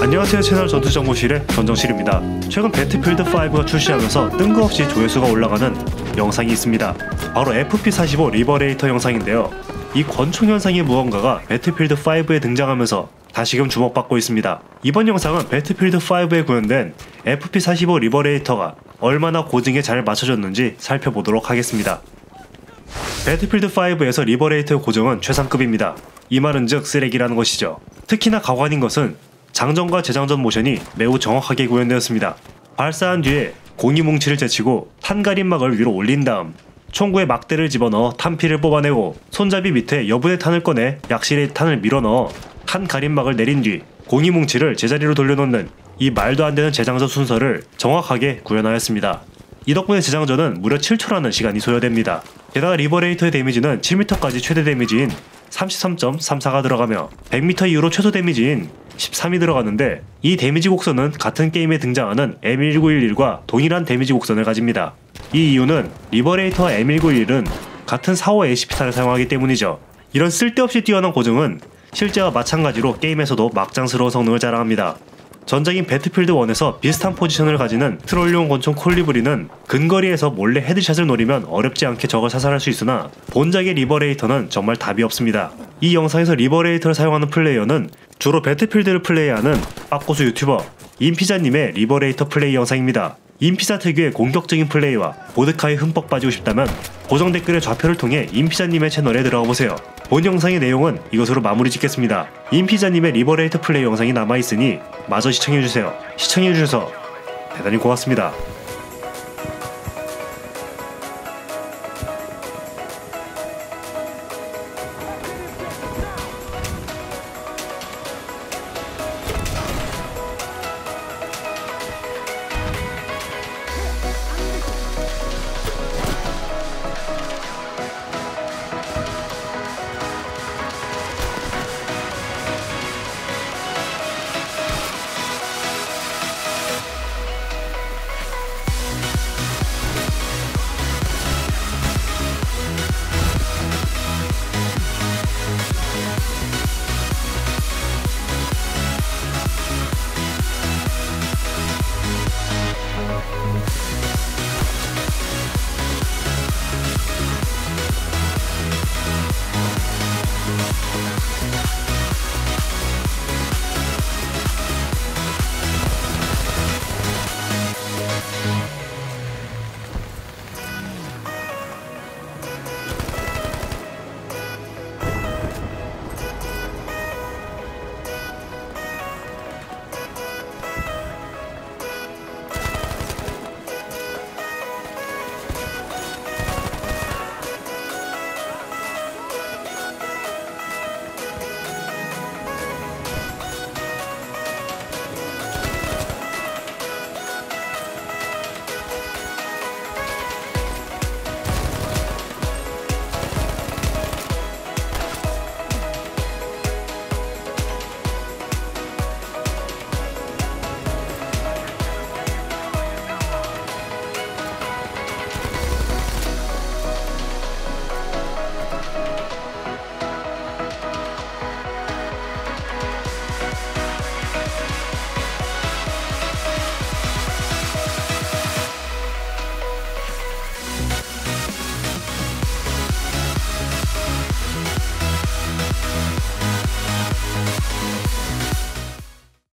안녕하세요 채널 전투정보실의 전정실입니다. 최근 배틀필드5가 출시하면서 뜬금없이 조회수가 올라가는 영상이 있습니다. 바로 FP45 리버레이터 영상인데요. 이 권총 형상의 무언가가 배틀필드5에 등장하면서 다시금 주목받고 있습니다. 이번 영상은 배틀필드5에 구현된 FP45 리버레이터가 얼마나 고증에 잘 맞춰졌는지 살펴보도록 하겠습니다. 배틀필드 5에서 리버레이터의 고증은 최상급입니다. 이 말은 즉 쓰레기라는 것이죠. 특히나 가관인 것은 장전과 재장전 모션이 매우 정확하게 구현되었습니다. 발사한 뒤에 공이 뭉치를 제치고 탄 가림막을 위로 올린 다음 총구에 막대를 집어넣어 탄피를 뽑아내고 손잡이 밑에 여분의 탄을 꺼내 약실의 탄을 밀어넣어 탄 가림막을 내린 뒤 공이 뭉치를 제자리로 돌려놓는 이 말도 안 되는 재장전 순서를 정확하게 구현하였습니다. 이 덕분에 재장전은 무려 7초라는 시간이 소요됩니다. 게다가 리버레이터의 데미지는 7m까지 최대 데미지인 33.34가 들어가며 100m 이후로 최소 데미지인 13이 들어가는데 이 데미지 곡선은 같은 게임에 등장하는 M1911과 동일한 데미지 곡선을 가집니다. 이 이유는 리버레이터와 M1911은 같은 45 ACP탄을 사용하기 때문이죠. 이런 쓸데없이 뛰어난 고증은 실제와 마찬가지로 게임에서도 막장스러운 성능을 자랑합니다. 전작인 배틀필드 1에서 비슷한 포지션을 가지는 troll용 권총 콜리브리는 근거리에서 몰래 headshot을 노리면 어렵지 않게 적을 사살할 수 있으나 본작의 리버레이터는 정말 답이 없습니다. 이 영상에서 리버레이터를 사용하는 플레이어는 주로 배틀필드를 플레이하는 빡고수 유튜버 인피자님의 리버레이터 플레이 영상입니다. 인피자 특유의 공격적인 플레이와 보드카에 흠뻑 빠지고 싶다면 고정 댓글의 좌표를 통해 인피자님의 채널에 들어가 보세요. 본 영상의 내용은 이것으로 마무리 짓겠습니다. 인피자님의 리버레이터 플레이 영상이 남아있으니 마저 시청해주세요. 시청해주셔서 대단히 고맙습니다.